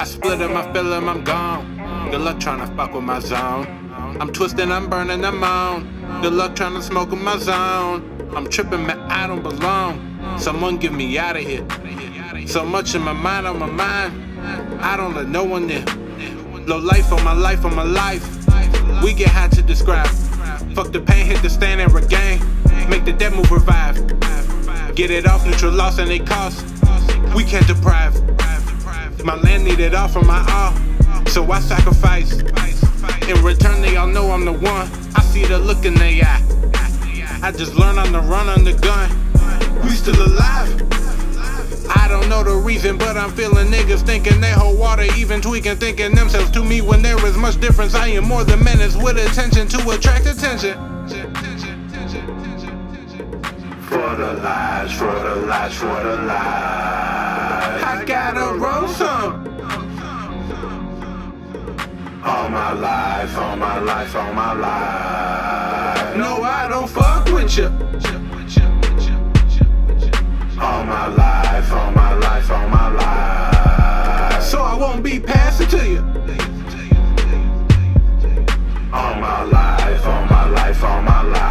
I split him, I feel him, I'm gone. Good luck trying to fuck with my zone. I'm twisting, I'm burning, I'm on. Good luck trying to smoke in my zone. I'm tripping, man, I don't belong. Someone get me out of here. So much in my mind, on my mind. I don't let no one in. Lowe life on my life, on my life. We get high to describe. Fuck the pain, hit the stand and regain. Make the dead move revive. Get it off, neutral loss and it costs. We can't deprive. My land needed all from my all, so I sacrifice. In return, they all know I'm the one. I see the look in their eye. I just learned on the run on the gun. We still alive. I don't know the reason, but I'm feeling niggas thinking they hold water, even tweaking, thinking themselves to me when there is much difference. I am more than menace with attention to attract attention. For the lies, for the lies, for the lies. I gotta roll. All my life, all my life, all my life. No, I don't fuck with you. All my life, all my life, all my life. So I won't be passing to you. All my life, all my life, all my life.